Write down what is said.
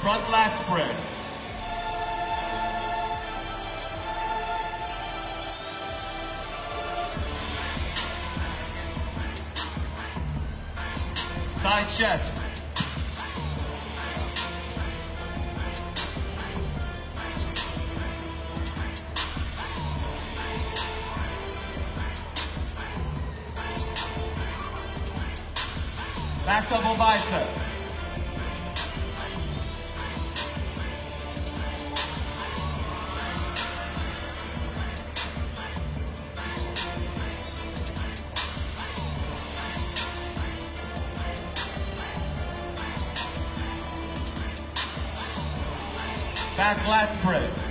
front lat spread. Side chest. Back double bicep. Lat spread.